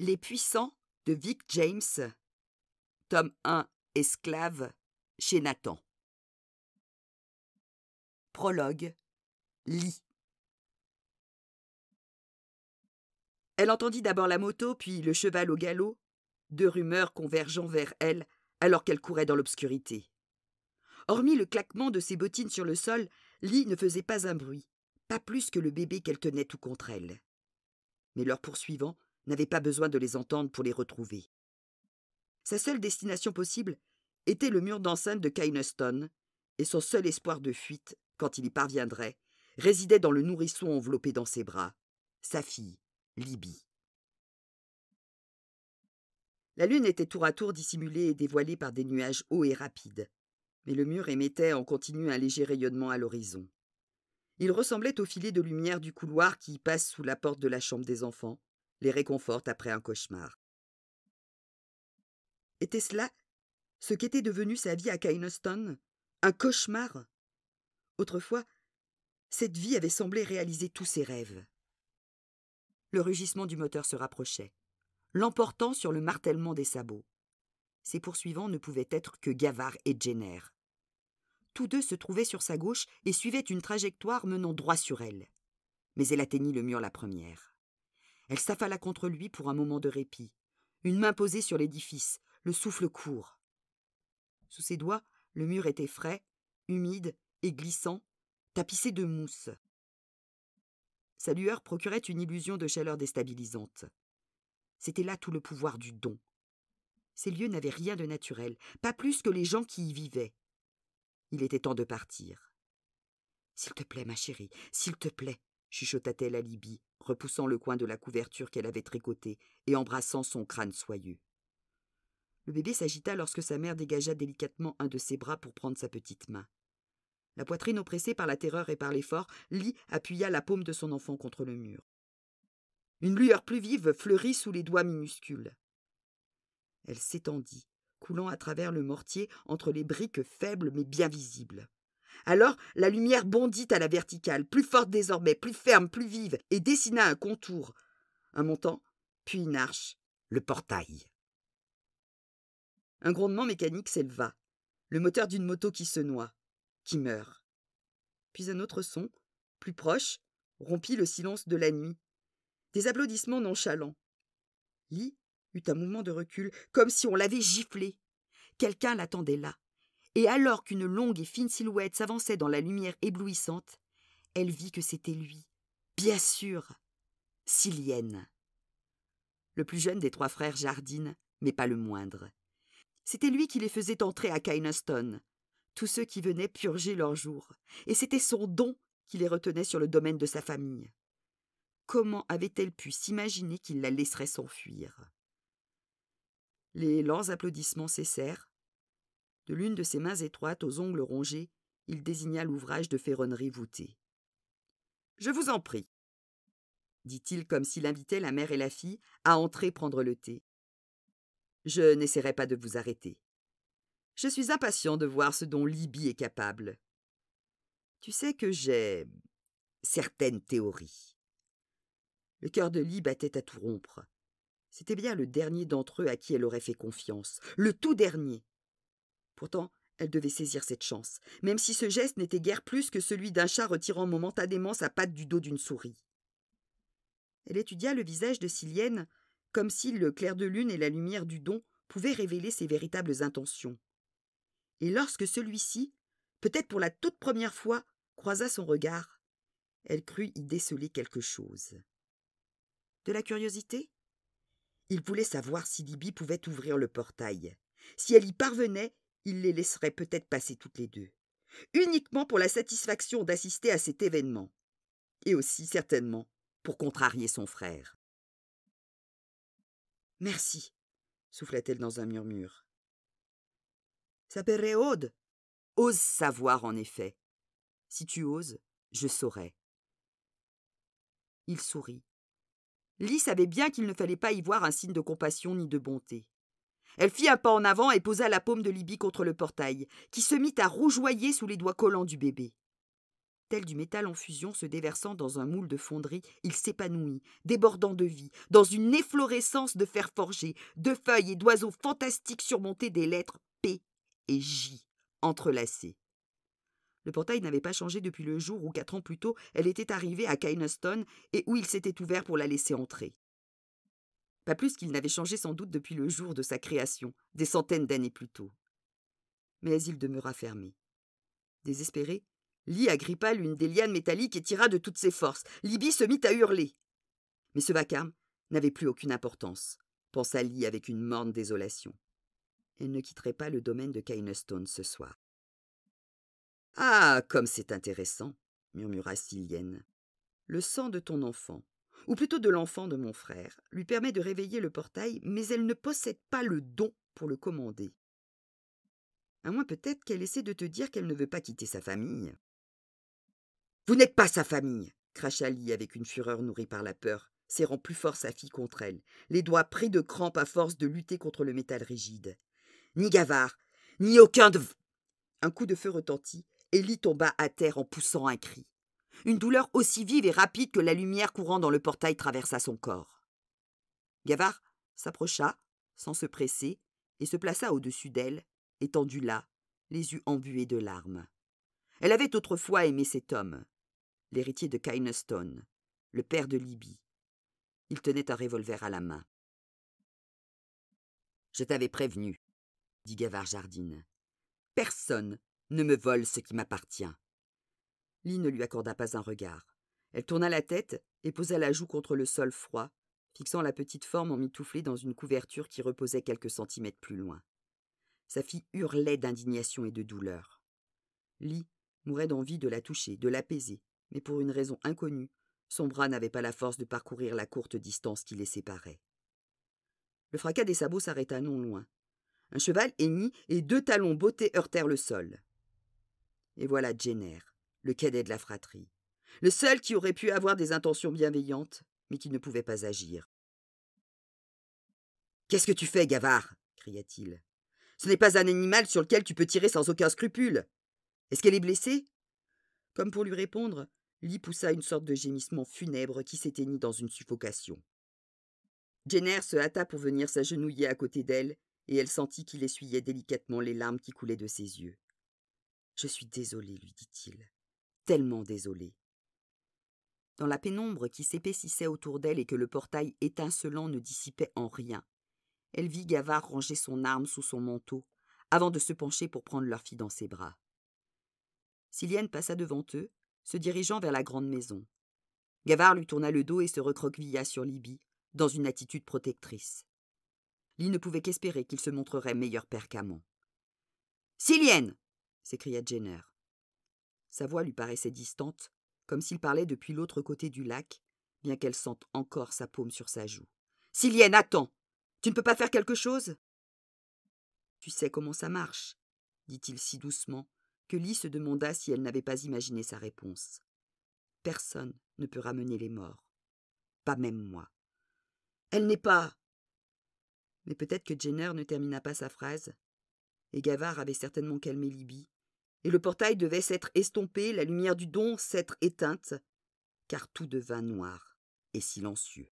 Les puissants de Vic James, tome 1, Esclave, chez Nathan. Prologue Lit. Elle entendit d'abord la moto, puis le cheval au galop, deux rumeurs convergeant vers elle alors qu'elle courait dans l'obscurité. Hormis le claquement de ses bottines sur le sol, Lee ne faisait pas un bruit, pas plus que le bébé qu'elle tenait tout contre elle. Mais leurs poursuivants n'avaient pas besoin de les entendre pour les retrouver. Sa seule destination possible était le mur d'enceinte de Kynaston, et son seul espoir de fuite, quand il y parviendrait, résidait dans le nourrisson enveloppé dans ses bras, sa fille, Libye. La lune était tour à tour dissimulée et dévoilée par des nuages hauts et rapides, mais le mur émettait en continu un léger rayonnement à l'horizon. Il ressemblait aux filets de lumière du couloir qui passe sous la porte de la chambre des enfants, les réconforte après un cauchemar. Était-ce là ce qu'était devenu sa vie à Kynaston Un cauchemar? Autrefois, cette vie avait semblé réaliser tous ses rêves. Le rugissement du moteur se rapprochait, l'emportant sur le martèlement des sabots. Ses poursuivants ne pouvaient être que Gavard et Jenner. Tous deux se trouvaient sur sa gauche et suivaient une trajectoire menant droit sur elle. Mais elle atteignit le mur la première. Elle s'affala contre lui pour un moment de répit, une main posée sur l'édifice, le souffle court. Sous ses doigts, le mur était frais, humide et glissant, tapissé de mousse. Sa lueur procurait une illusion de chaleur déstabilisante. C'était là tout le pouvoir du don. Ces lieux n'avaient rien de naturel, pas plus que les gens qui y vivaient. Il était temps de partir. S'il te plaît, ma chérie, s'il te plaît, chuchota-t-elle à Libye, repoussant le coin de la couverture qu'elle avait tricoté et embrassant son crâne soyeux. Le bébé s'agita lorsque sa mère dégagea délicatement un de ses bras pour prendre sa petite main. La poitrine oppressée par la terreur et par l'effort, Lee appuya la paume de son enfant contre le mur. Une lueur plus vive fleurit sous les doigts minuscules. Elle s'étendit, coulant à travers le mortier entre les briques faibles mais bien visibles. Alors la lumière bondit à la verticale, plus forte désormais, plus ferme, plus vive, et dessina un contour, un montant, puis une arche, le portail. Un grondement mécanique s'éleva, le moteur d'une moto qui se noie, qui meurt. Puis un autre son, plus proche, rompit le silence de la nuit. Des applaudissements nonchalants. Lee eut un mouvement de recul, comme si on l'avait giflé. Quelqu'un l'attendait là. Et alors qu'une longue et fine silhouette s'avançait dans la lumière éblouissante, elle vit que c'était lui. Bien sûr. Silienne. Le plus jeune des trois frères jardine, mais pas le moindre. C'était lui qui les faisait entrer à Kynaston, tous ceux qui venaient purger leurs jours, et c'était son don qui les retenait sur le domaine de sa famille. Comment avait-elle pu s'imaginer qu'il la laisserait s'enfuir? Les lents applaudissements cessèrent. De l'une de ses mains étroites aux ongles rongés, il désigna l'ouvrage de ferronnerie voûtée. Je vous en prie, dit-il comme s'il invitait la mère et la fille à entrer prendre le thé. Je n'essaierai pas de vous arrêter. Je suis impatient de voir ce dont Libye est capable. Tu sais que j'ai certaines théories. Le cœur de Lee battait à tout rompre. C'était bien le dernier d'entre eux à qui elle aurait fait confiance, le tout dernier. Pourtant, elle devait saisir cette chance, même si ce geste n'était guère plus que celui d'un chat retirant momentanément sa patte du dos d'une souris. Elle étudia le visage de Silienne comme si le clair de lune et la lumière du don pouvaient révéler ses véritables intentions. Et lorsque celui-ci, peut-être pour la toute première fois, croisa son regard, elle crut y déceler quelque chose. De la curiosité? Il voulait savoir si Libye pouvait ouvrir le portail. Si elle y parvenait, il les laisserait peut-être passer toutes les deux. Uniquement pour la satisfaction d'assister à cet événement. Et aussi, certainement, pour contrarier son frère. Merci, souffla-t-elle dans un murmure. S'appellerait Aude. Ose savoir, en effet. Si tu oses, je saurai. Il sourit. Lys savait bien qu'il ne fallait pas y voir un signe de compassion ni de bonté. Elle fit un pas en avant et posa la paume de Libye contre le portail, qui se mit à rougeoyer sous les doigts collants du bébé. Tel du métal en fusion se déversant dans un moule de fonderie, il s'épanouit, débordant de vie, dans une efflorescence de fer forgé, de feuilles et d'oiseaux fantastiques surmontés des lettres P et J entrelacées. Le portail n'avait pas changé depuis le jour où, quatre ans plus tôt, elle était arrivée à Kynaston et où il s'était ouvert pour la laisser entrer. Pas plus qu'il n'avait changé sans doute depuis le jour de sa création, des centaines d'années plus tôt. Mais il demeura fermé. Désespéré, Lee agrippa l'une des lianes métalliques et tira de toutes ses forces. Libby se mit à hurler. Mais ce vacarme n'avait plus aucune importance, pensa Lee avec une morne désolation. Elle ne quitterait pas le domaine de Kynestone ce soir. Ah, comme c'est intéressant, murmura Silienne. Le sang de ton enfant, ou plutôt de l'enfant de mon frère, lui permet de réveiller le portail, mais elle ne possède pas le don pour le commander. À moins peut-être qu'elle essaie de te dire qu'elle ne veut pas quitter sa famille. Vous n'êtes pas sa famille, cracha Lee avec une fureur nourrie par la peur, serrant plus fort sa fille contre elle, les doigts pris de crampes à force de lutter contre le métal rigide. Ni Gavard, ni aucun de. Un coup de feu retentit, et Lee tomba à terre en poussant un cri. Une douleur aussi vive et rapide que la lumière courant dans le portail traversa son corps. Gavard s'approcha, sans se presser, et se plaça au-dessus d'elle, étendue là, les yeux embués de larmes. Elle avait autrefois aimé cet homme, l'héritier de Kynestone, le père de Libye. Il tenait un revolver à la main. Je t'avais prévenu, dit Gavard Jardine. Personne ne me vole ce qui m'appartient. Lee ne lui accorda pas un regard. Elle tourna la tête et posa la joue contre le sol froid, fixant la petite forme emmitouflée dans une couverture qui reposait quelques centimètres plus loin. Sa fille hurlait d'indignation et de douleur. Lee mourait d'envie de la toucher, de l'apaiser, mais pour une raison inconnue, son bras n'avait pas la force de parcourir la courte distance qui les séparait. Le fracas des sabots s'arrêta non loin. Un cheval hennit et deux talons bottés heurtèrent le sol. Et voilà Jenner, le cadet de la fratrie, le seul qui aurait pu avoir des intentions bienveillantes, mais qui ne pouvait pas agir. Qu'est-ce que tu fais, Gavard? cria-t-il. Ce n'est pas un animal sur lequel tu peux tirer sans aucun scrupule. Est-ce qu'elle est blessée? Comme pour lui répondre, Lee poussa une sorte de gémissement funèbre qui s'éteignit dans une suffocation. Jenner se hâta pour venir s'agenouiller à côté d'elle, et elle sentit qu'il essuyait délicatement les larmes qui coulaient de ses yeux. Je suis désolé, lui dit-il. Tellement désolé. Dans la pénombre qui s'épaississait autour d'elle et que le portail étincelant ne dissipait en rien, elle vit Gavard ranger son arme sous son manteau, avant de se pencher pour prendre leur fille dans ses bras. Silienne passa devant eux, se dirigeant vers la grande maison. Gavard lui tourna le dos et se recroquevilla sur Libye, dans une attitude protectrice. Lee ne pouvait qu'espérer qu'il se montrerait meilleur père qu'amant. Silienne s'écria Jenner. Sa voix lui paraissait distante, comme s'il parlait depuis l'autre côté du lac, bien qu'elle sente encore sa paume sur sa joue. Silienne, attends Tu ne peux pas faire quelque chose Tu sais comment ça marche, dit-il si doucement que Lee se demanda si elle n'avait pas imaginé sa réponse. Personne ne peut ramener les morts. Pas même moi. Elle n'est pas. Mais peut-être que Jenner ne termina pas sa phrase. Et Gavard avait certainement calmé Libye. Et le portail devait s'être estompé, la lumière du don s'être éteinte, car tout devint noir et silencieux.